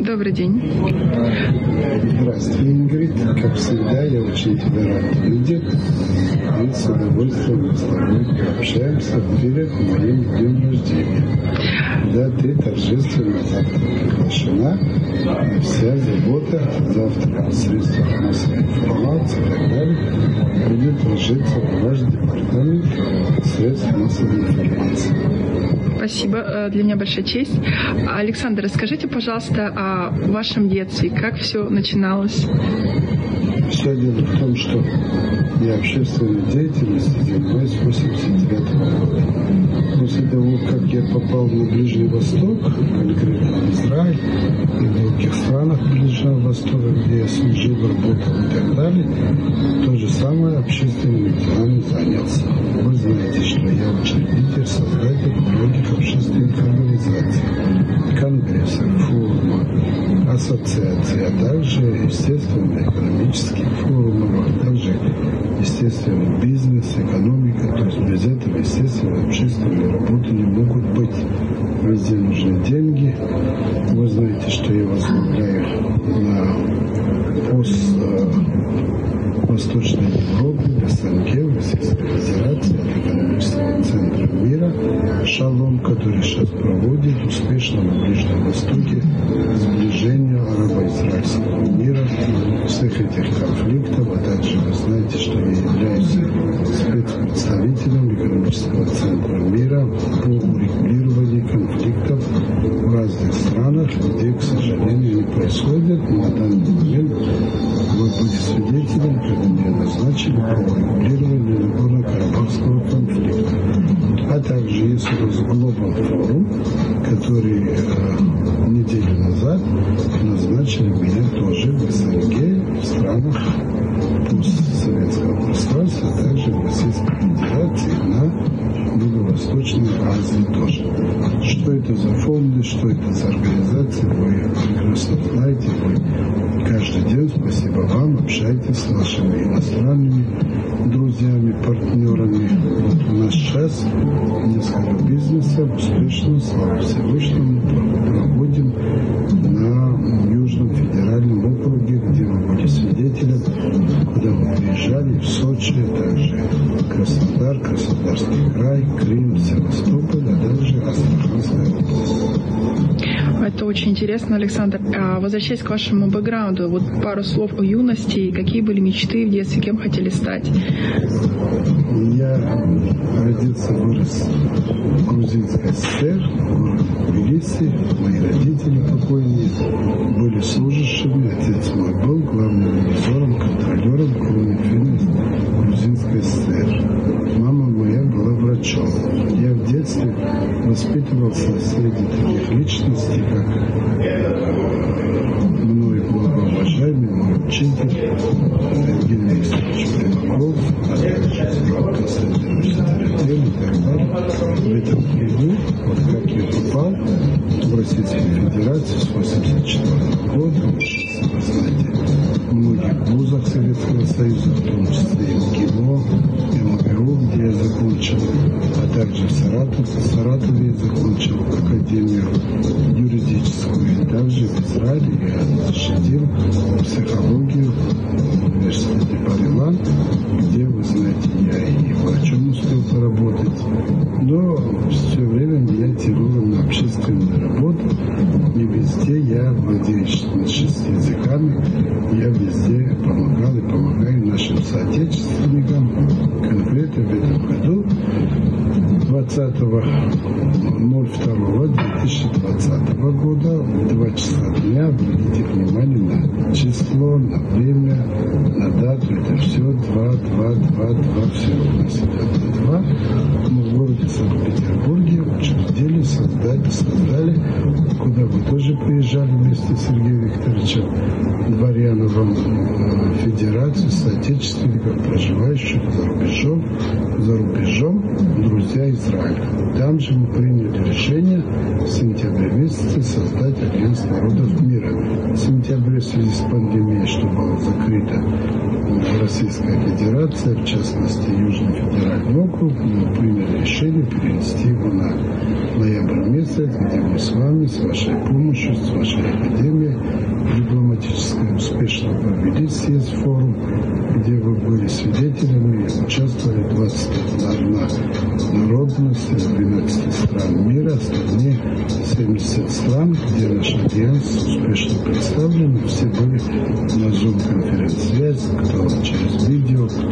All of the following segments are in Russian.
Добрый день. Здравствуй, Ингрид. Как всегда, я очень тебя рад видеть. И с удовольствием с тобой пообщаемся перед моим днем рождения. Да, ты торжественно завтра приглашена. Вся забота завтра о средствах массовой информации и так далее будет ложиться в ваш департамент средств массовой информации. Спасибо, э, для меня большая честь. Александр, расскажите, пожалуйста, о вашем детстве, как все начиналось? Все дело в том, что я общественной деятельностью занимаюсь с 89 года. После того, как я попал на Ближний Восток, конкретно в Израиль и в других странах Ближнего Востока, где я служил, работал и так далее, то же самое общественными делами занялся. Организаций, конгрессов, форумов, ассоциаций, а также, естественно, экономических форумов, а также, естественно, бизнес, экономика. То есть без этого, естественно, общественные работы не могут быть. Везде нужны деньги. Вы знаете, что я возглавляю на пост Восточной Европы, в СНГ, в Российской Федерации, от экономического центра мира Шалом, который сейчас проводит успешно на Ближнем Востоке сближение арабо-израильского мира, всех этих конфликтов, знаете, что я являюсь спецпредставителем экономического центра мира по урегулированию конфликтов в разных странах, где, к сожалению, не происходят. На данный момент вы были свидетелем, когда меня назначили по урегулированию Нагорно-Карабахского конфликта. А также есть у нас Global который э, неделю назад назначили меня тоже в СНГ, Азии тоже. Что это за фонды, что это за организации, вы прекрасно знаете, вы каждый день, спасибо вам, общаетесь с нашими иностранными друзьями, партнерами. Вот у нас сейчас несколько бизнесов успешно, слава Всевышнему, проводим на Южном федеральном округе, где мы были свидетелем, куда мы приезжали, в Сочи, также Краснодар, Краснодарский край, Крым, интересно, Александр. А возвращаясь к вашему бэкграунду, вот пару слов о юности, какие были мечты в детстве, кем хотели стать? Я родился, вырос в Грузинской ССР, город Тбилиси. Мои родители покойные были служащими. Отец мой был главным ревизором, контролером кроме фирмы Грузинской ССР. Мама моя была врачом. Я в детстве воспитывался среди таких личностей, как в Российскую Федерацию с 1984 года, в многих вузах Советского Союза, в том числе и в ГИМО, МГУ, где я закончил, а также в Саратов, в Саратове я закончил Академию юридическую, и также в Израиле я защитил психологию общественную работу, и везде я владею шести языками, я везде помогал и помогаю нашим соотечественникам, конкретно в этом году 20.02.2020 года в 2 часа дня обратите внимание на число, на время, на дату. Это все 2, 2, 2, 2, все у нас идет 2. Мы в городе Санкт-Петербурге учредили, создали, создали, куда вы тоже приезжали вместе с Сергеем Викторовичем Дворяновым, Федерацию соотечественников, проживающих за рубежом, за рубежом, друзья Израиля. Там же мы приняли решение в сентябре месяце создать Агентство народов мира. В сентябре в связи с пандемией, что было закрыто Российская Федерация, в частности Южный федеральный округ, приняли решение перенести его на ноябрь месяц, где мы с вами, с вашей помощью, с вашей академией дипломатической успешно провели съезд форум, где вы были свидетелями и участвовали 21 народность из 12 стран мира, остальные 70 стран, где наш альянс успешно представлен, все были на Zoom-конференц-связи, кто через видео, кто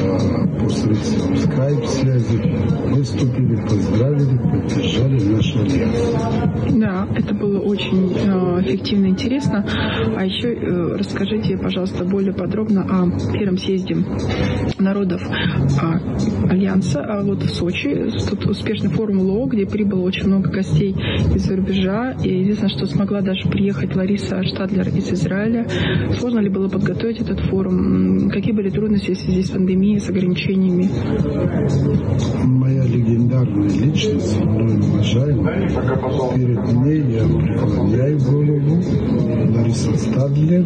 э, посредством скайп-связи выступили, поздравили, поддержали наш альянс. Да, это было очень э, эффективно и интересно. А еще э, расскажите, пожалуйста, более подробно о первом съезде народов э, Альянса а вот в Сочи. Тут успешный форум ЛО, где прибыло очень много гостей из-за рубежа. И известно, что смогла даже приехать Лариса Штадлер из Израиля. Сложно ли было подготовить этот форум? Какие были трудности в связи с пандемией, с ограничениями? Моя легендарная личность, мной уважаемая, перед ней я преклоняю голову. Лариса Стадлер,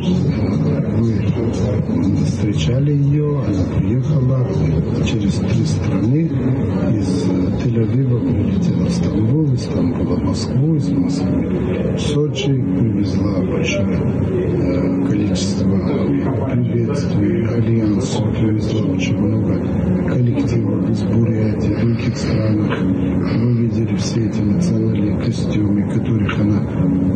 вы встречали ее, она приехала через три страны. Из Тель-Авива прилетела в Стамбул, из Стамбула в Москву, из Москвы в Сочи, привезла большое э, количество приветствий Альянсу, привезла очень много коллективов из Бурятии, других странах. Вы видели все эти национальные костюмы, которых она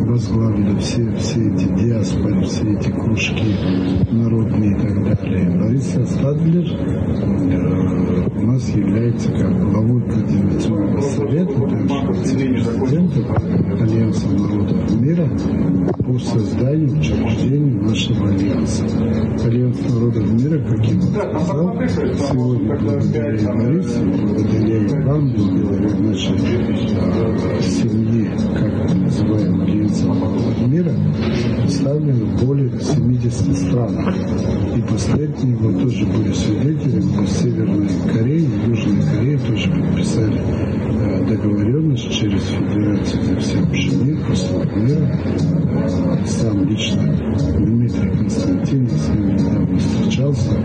возглавила, все, все эти диаспоры, все эти кружки народные и так далее. Лариса Стадлер э, у нас является как главой Координационного совета, также президентом Альянса народов мира по созданию, учреждению нашего альянса. Альянс народов мира, как я сказал, сегодня благодаря Ларисе, благодаря вам, благодаря нашей а, семье, как мы называем Альянсом народов мира, представлено в более 70 странах. И последние мы тоже были свидетелями, с Северной Кореей, Южной Кореей тоже подписали э, договоренность через Федерацию за всеобщий мир, послов мира. Э, сам лично Дмитрий Константин с ним недавно встречался,